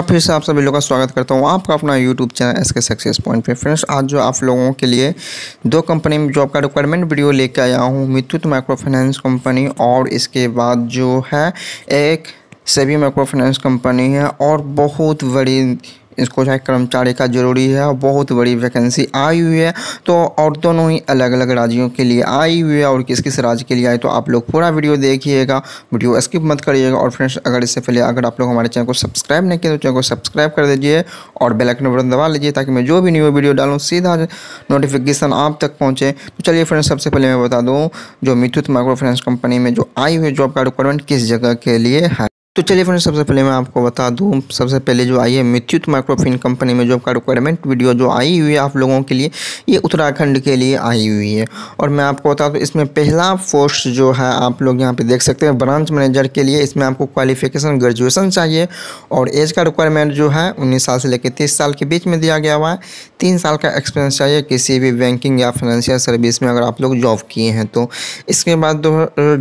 फिर से आप सभी लोगों का स्वागत करता हूँ आपका अपना YouTube channel S K success point पे। फ्रेंड्स आज जो आप लोगों के लिए दो कंपनी में जॉब का रिक्वायरमेंट वीडियो लेके आया हूँ मिथुत माइक्रो फाइनेंस कंपनी और इसके बाद जो है एक सभी माइक्रो फाइनेंस कंपनी है और बहुत बड़ी इसको जो है कर्मचारी का ज़रूरी है और बहुत बड़ी वैकेंसी आई हुई है। तो और दोनों ही अलग अलग राज्यों के लिए आई हुई है और किस किस राज्य के लिए आई तो आप लोग पूरा वीडियो देखिएगा। वीडियो स्किप मत करिएगा और फ्रेंड्स अगर इससे पहले अगर आप लोग हमारे चैनल को सब्सक्राइब नहीं किए तो चैनल को सब्सक्राइब कर दीजिए और बेल आइकन बटन दबा लीजिए ताकि मैं जो भी न्यू वीडियो डालूँ, सीधा नोटिफिकेशन आप तक पहुँचे। तो चलिए फ्रेंड्स सबसे पहले मैं बता दूँ, जो मिथुत माइक्रो फाइनेंस कंपनी में जो आई हुई जॉब का रिक्वायरमेंट किस जगह के लिए है? तो चलिए फ्रेंड्स सबसे पहले मैं आपको बता दूँ, सबसे पहले जो आई है मिथ्युत माइक्रोफिन कंपनी में जॉब का रिक्वायरमेंट वीडियो जो आई हुई है आप लोगों के लिए, ये उत्तराखंड के लिए आई हुई है। और मैं आपको बता दूँ, इसमें पहला पोस्ट जो है, आप लोग यहाँ पे देख सकते हैं ब्रांच मैनेजर के लिए, इसमें आपको क्वालिफिकेशन ग्रेजुएसन चाहिए। और एज का रिक्वायरमेंट जो है, उन्नीस साल से लेकर तीस साल के बीच में दिया गया हुआ है। तीन साल का एक्सपीरियंस चाहिए किसी भी बैंकिंग या फाइनेंशियल सर्विस में अगर आप लोग जॉब किए हैं तो। इसके बाद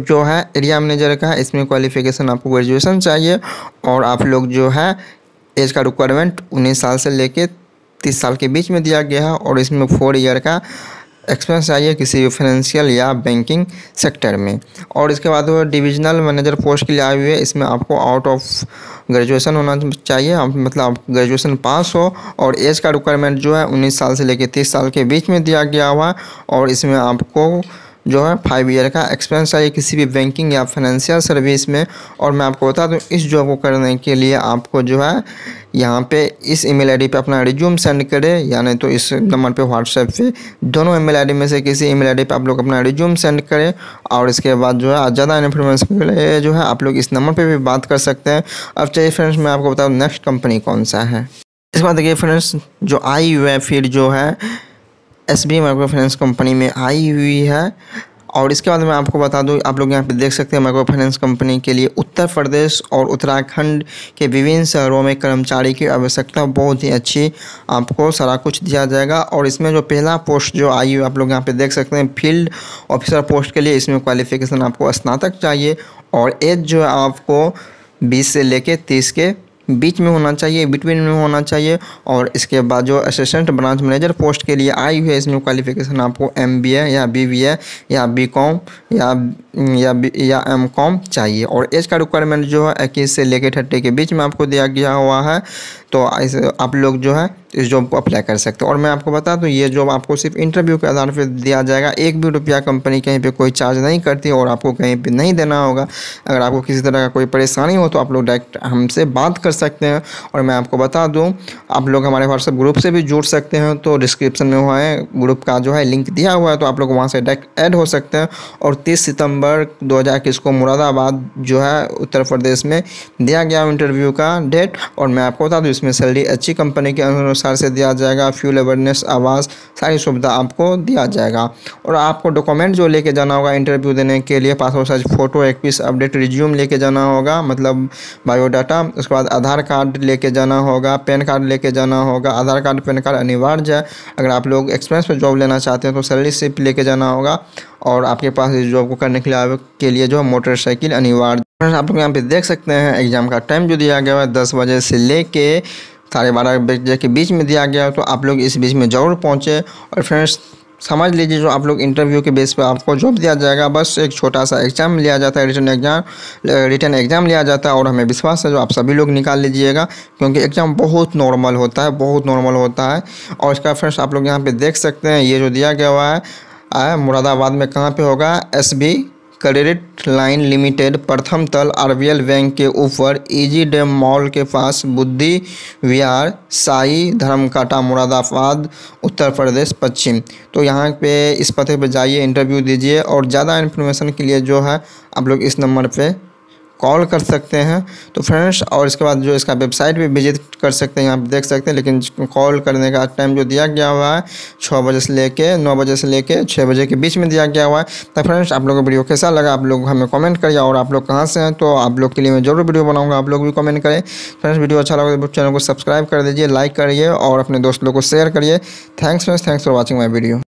जो है एरिया मैनेजर का इसमें क्वालिफिकेशन आपको ग्रेजुएसन चाहिए और आप लोग जो है एज का रिक्वायरमेंट उन्नीस साल से लेके तीस साल के बीच में दिया गया है और इसमें फोर ईयर का एक्सपीरियंस चाहिए किसी भी फाइनेंशियल या बैंकिंग सेक्टर में। और इसके बाद वो डिविजनल मैनेजर पोस्ट के लिए आए हुए है, इसमें आपको आउट ऑफ़ ग्रेजुएशन होना चाहिए। आप मतलब आप ग्रेजुएशन पास हो और एज का रिक्वायरमेंट जो है उन्नीस साल से लेकर तीस साल के बीच में दिया गया हुआ और इसमें आपको जो है फाइव ईयर का एक्सपीरियंस चाहिए किसी भी बैंकिंग या फाइनेंशियल सर्विस में। और मैं आपको बता दूँ, इस जॉब को करने के लिए आपको जो है, यहाँ पे इस ईमेल आईडी पे अपना रिज्यूम सेंड करें। या नहीं तो इस नंबर पे व्हाट्सएप पे दोनों ईमेल आईडी में से किसी ईमेल आईडी पे आप लोग अपना रिज्यूम सेंड करें। और इसके बाद जो है ज़्यादा इन्फॉर्मेशन के लिए जो है, आप लोग इस नंबर पर भी बात कर सकते हैं। अब चाहिए फ्रेंड्स मैं आपको बताऊँ नेक्स्ट कंपनी कौन सा है? इसके बाद देखिए फ्रेंड्स जो आई हुआ फिर जो है S B micro finance company में आई हुई है। और इसके बाद मैं आपको बता दूँ, आप लोग यहाँ पे देख सकते हैं माइक्रो फाइनेंस कंपनी के लिए उत्तर प्रदेश और उत्तराखंड के विभिन्न शहरों में कर्मचारी की आवश्यकता बहुत ही अच्छी आपको सारा कुछ दिया जाएगा। और इसमें जो पहला पोस्ट जो आई हुई, आप लोग यहाँ पे देख सकते हैं फ़ील्ड ऑफिसर पोस्ट के लिए इसमें क्वालिफिकेशन आपको स्नातक चाहिए। और एज जो है आपको बीस से लेके तीस के बीच में होना चाहिए बिटवीन में होना चाहिए और इसके बाद जो असिस्टेंट ब्रांच मैनेजर पोस्ट के लिए आई हुई है इसमें क्वालिफिकेशन आपको एम बी ए या बी बी ए या बी कॉम या या या एम कॉम चाहिए। और एज का रिक्वायरमेंट जो है, इक्कीस से लेकर थर्टी के बीच में आपको दिया गया हुआ है। तो ऐसे आप लोग जो है, इस जॉब को अप्लाई कर सकते हो। और मैं आपको बता दूँ, ये जॉब आपको सिर्फ़ इंटरव्यू के आधार पर दिया जाएगा। एक भी रुपया कंपनी कहीं पे कोई चार्ज नहीं करती और आपको कहीं पे नहीं देना होगा। अगर आपको किसी तरह का कोई परेशानी हो तो आप लोग डायरेक्ट हमसे बात कर सकते हैं। और मैं आपको बता दूँ, आप लोग हमारे व्हाट्सएप ग्रुप से भी जुड़ सकते हैं। तो डिस्क्रिप्शन में हुआ है ग्रुप का जो है लिंक दिया हुआ है तो आप लोग वहाँ से डायरेक्ट ऐड हो सकते हैं। और तीस सितंबर दो हज़ार इक्कीस को मुरादाबाद जो है, उत्तर प्रदेश में दिया गया इंटरव्यू का डेट और मैं आपको बता दूँ, इसमें सैलरी अच्छी कंपनी के अनुसार से दिया जाएगा, फ्यूल अवेयरनेस, आवास, सारी सुविधा आपको दिया जाएगा। और आपको डॉक्यूमेंट जो लेके जाना होगा इंटरव्यू देने के लिए, पासपोर्ट साइज़, फ़ोटो, एक पीस अपडेट, रिज्यूम लेके जाना होगा मतलब बायोडाटा, उसके बाद आधार कार्ड लेके जाना होगा, पैन कार्ड लेके जाना होगा, आधार कार्ड, पैन कार्ड अनिवार्य है। अगर आप लोग एक्सपीरियंस पर जॉब लेना चाहते हैं तो सैलरी स्लिप लेके जाना होगा। और आपके पास इस जॉब को करने के लिए के लिए जो मोटरसाइकिल अनिवार्य आप लोग यहाँ पे देख सकते हैं एग्ज़ाम का टाइम जो दिया गया है, दस बजे से लेके साढ़े बारह बजे के बीच में दिया गया तो आप लोग इस बीच में ज़रूर पहुँचे। और फ्रेंड्स समझ लीजिए जो आप लोग इंटरव्यू के बेस पे आपको जॉब दिया जाएगा, बस एक छोटा सा एग्ज़ाम लिया जाता है रिटर्न एग्ज़ाम रिटर्न एग्ज़ाम लिया जाता है, और हमें विश्वास है जो आप सभी लोग निकाल लीजिएगा, क्योंकि एग्ज़ाम बहुत नॉर्मल होता है, बहुत नॉर्मल होता है। और इसका फ्रेंड्स आप लोग यहाँ पे देख सकते हैं, ये जो दिया गया हुआ है मुरादाबाद में कहाँ पे होगा? S B credit line limited प्रथम तल आरबीएल बैंक के ऊपर इजी डैम मॉल के पास बुद्धि विहार, साई धर्मकाटा, मुरादाबाद, उत्तर प्रदेश, पश्चिम। तो यहाँ पे इस पते पर जाइए इंटरव्यू दीजिए और ज़्यादा इन्फॉर्मेशन के लिए जो है, आप लोग इस नंबर पे कॉल कर सकते हैं। तो फ्रेंड्स, और इसके बाद जो इसका वेबसाइट भी विज़िट कर सकते हैं यहाँ पे देख सकते हैं, लेकिन कॉल करने का टाइम जो दिया गया हुआ है छः बजे से लेके, नौ बजे से लेके छः बजे के बीच में दिया गया हुआ है। तो फ्रेंड्स, आप लोगों को वीडियो कैसा लगा, आप लोग हमें कमेंट करिए, और आप लोग कहाँ से हैं तो आप लोग के लिए मैं ज़रूर वीडियो बनाऊँगा, आप लोग भी कमेंट करें। फ्रेंड्स, वीडियो अच्छा लगा तो चैनल को सब्सक्राइब कर दीजिए, लाइक करिए, और अपने दोस्त लोग को शेयर करिए। Thanks friends, thanks for watching my video.